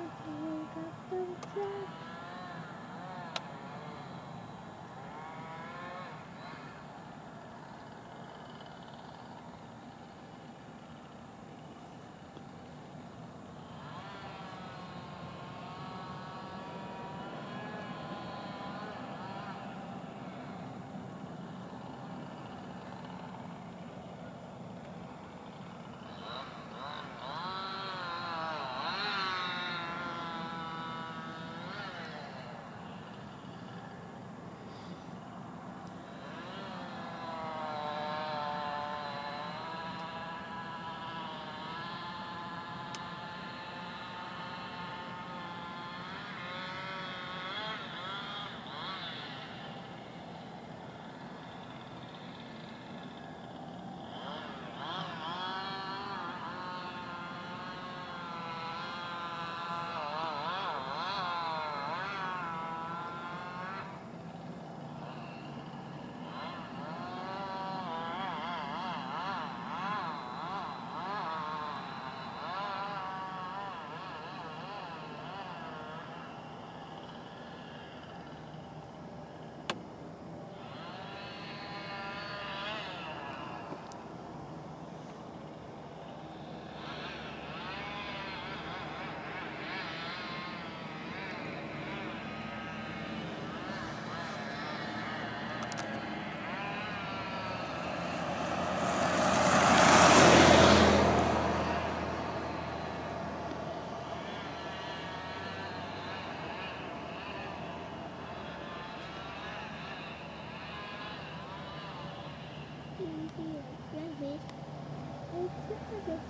i got the you. Dia, dia, ver. Eu preciso fazer